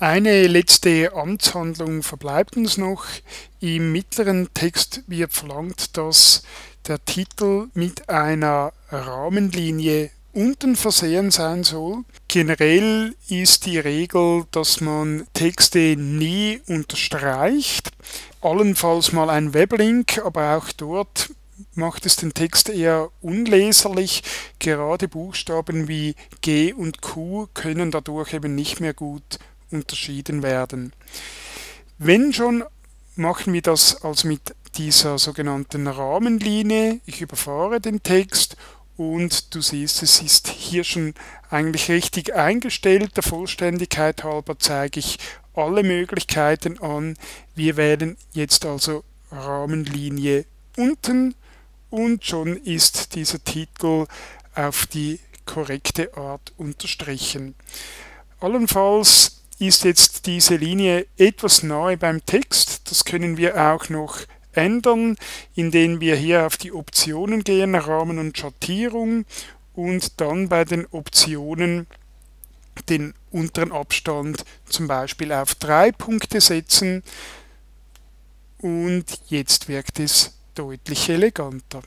Eine letzte Amtshandlung verbleibt uns noch. Im mittleren Text wird verlangt, dass der Titel mit einer Rahmenlinie unten versehen sein soll. Generell ist die Regel, dass man Texte nie unterstreicht. Allenfalls mal ein Weblink, aber auch dort macht es den Text eher unleserlich. Gerade Buchstaben wie G und Q können dadurch eben nicht mehr gut unterschieden werden. Wenn schon, machen wir das also mit dieser sogenannten Rahmenlinie. Ich überfahre den Text und du siehst, es ist hier schon eigentlich richtig eingestellt. Der Vollständigkeit halber zeige ich alle Möglichkeiten an. Wir wählen jetzt also Rahmenlinie unten und schon ist dieser Titel auf die korrekte Art unterstrichen. Allenfalls ist jetzt diese Linie etwas nahe beim Text. Das können wir auch noch ändern, indem wir hier auf die Optionen gehen, Rahmen und Schattierung und dann bei den Optionen den unteren Abstand zum Beispiel auf drei Punkte setzen und jetzt wirkt es deutlich eleganter.